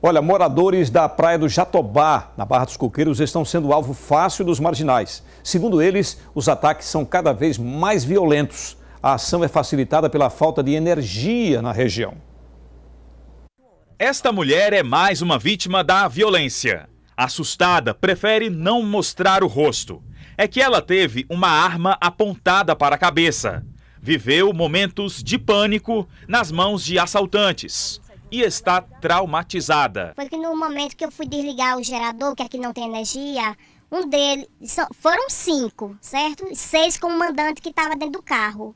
Olha, moradores da praia do Jatobá, na Barra dos Coqueiros, estão sendo alvo fácil dos marginais. Segundo eles, os ataques são cada vez mais violentos. A ação é facilitada pela falta de energia na região. Esta mulher é mais uma vítima da violência. Assustada, prefere não mostrar o rosto. É que ela teve uma arma apontada para a cabeça. Viveu momentos de pânico nas mãos de assaltantes e está traumatizada. Foi que no momento que eu fui desligar o gerador, que aqui não tem energia, um deles, foram cinco, certo? Seis com o mandante que estava dentro do carro.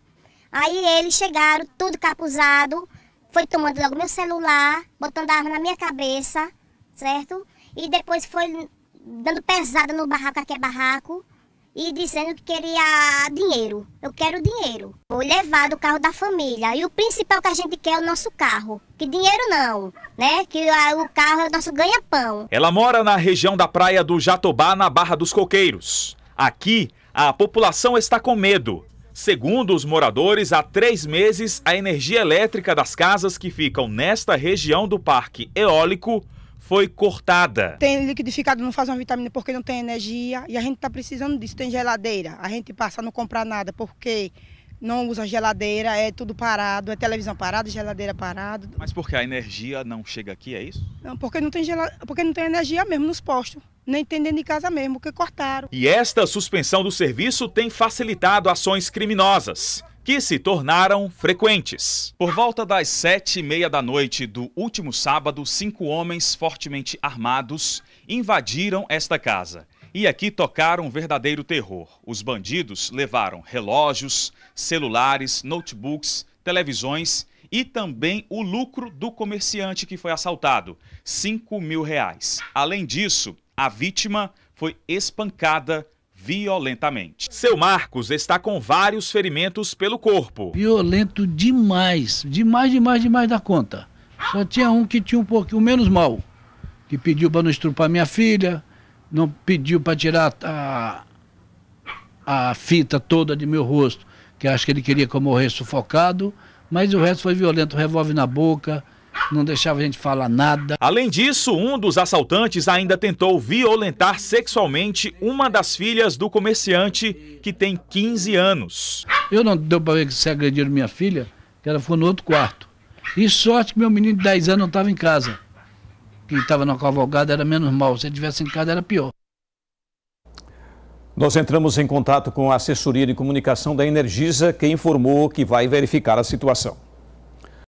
Aí eles chegaram, tudo capuzado, foi tomando logo meu celular, botando a arma na minha cabeça, certo? E depois foi dando pesada no barraco, aqui é barraco, e dizendo que queria dinheiro. Eu quero dinheiro. Vou levar do carro da família. E o principal que a gente quer é o nosso carro. Que dinheiro não, né? Que o carro é o nosso ganha-pão. Ela mora na região da praia do Jatobá, na Barra dos Coqueiros. Aqui, a população está com medo. Segundo os moradores, há três meses, a energia elétrica das casas que ficam nesta região do parque eólico foi cortada. Tem liquidificado, não faz uma vitamina porque não tem energia e a gente está precisando disso. Tem geladeira, a gente passa a não comprar nada porque não usa geladeira, é tudo parado, é televisão parada, geladeira parada. Mas porque a energia não chega aqui, é isso? Não, porque não tem, gel... porque não tem energia mesmo nos postos. Nem tem dentro de casa mesmo, porque cortaram. E esta suspensão do serviço tem facilitado ações criminosas que se tornaram frequentes. Por volta das sete e meia da noite do último sábado, cinco homens fortemente armados invadiram esta casa. E aqui tocaram um verdadeiro terror. Os bandidos levaram relógios, celulares, notebooks, televisões e também o lucro do comerciante que foi assaltado, 5 mil reais. Além disso, a vítima foi espancada violentamente. Seu Marcos está com vários ferimentos pelo corpo. Violento demais, demais, demais, demais da conta. Só tinha um que tinha um pouquinho menos mal, que pediu para não estrupar minha filha, não pediu para tirar a, a fita toda de meu rosto, que acho que ele queria que eu morresse sufocado, mas o resto foi violento, revólver na boca, não deixava a gente falar nada. Além disso, um dos assaltantes ainda tentou violentar sexualmente uma das filhas do comerciante, que tem 15 anos. Eu não deu para ver que se agrediram minha filha, que ela foi no outro quarto. E sorte que meu menino de 10 anos não estava em casa. Quem estava na cavalgada era menos mal, se ele estivesse em casa era pior. Nós entramos em contato com a assessoria de comunicação da Energisa, que informou que vai verificar a situação.